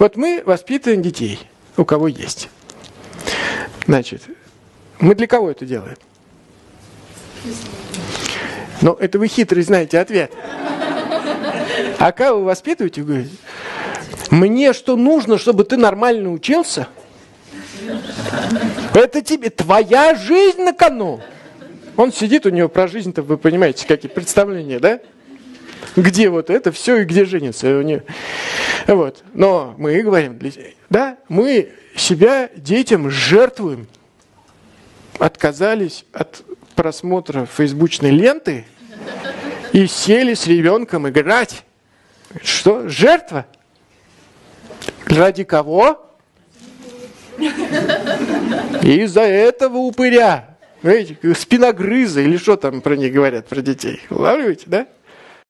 Вот мы воспитываем детей, у кого есть. Значит, мы для кого это делаем? Ну, это вы хитрый знаете ответ. А как вы воспитываете? Вы мне что нужно, чтобы ты нормально учился? Это тебе твоя жизнь на кону. Он сидит, у него про жизнь-то, вы понимаете, какие представления, да? Где вот это все и где женится. Вот. Но мы говорим, да, мы себя детям жертвуем. Отказались от просмотра фейсбучной ленты и сели с ребенком играть. Что? Жертва? Ради кого? Из-за этого упыря. Знаете, спиногрыза или что там про них говорят, про детей. Улавливаете, да?